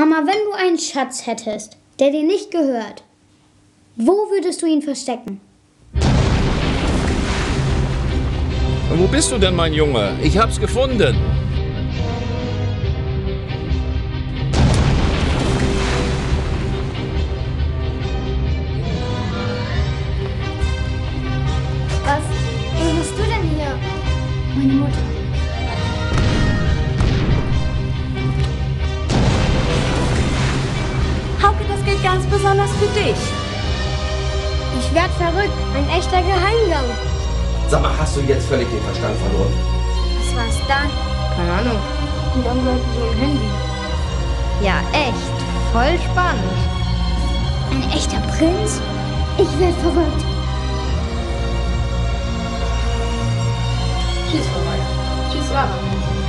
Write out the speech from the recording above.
Mama, wenn du einen Schatz hättest, der dir nicht gehört, wo würdest du ihn verstecken? Wo bist du denn, mein Junge? Ich hab's gefunden. Was? Was machst du denn hier? Meine Mutter. Ganz besonders für dich. Ich werd verrückt. Ein echter Geheimgang. Sag mal, hast du jetzt völlig den Verstand verloren? Was war's dann? Keine Ahnung. Und dann läuft so ein Handy. Ja, echt. Voll spannend. Ein echter Prinz? Ich werd verrückt. Tschüss, Frau Tschüss, Lara.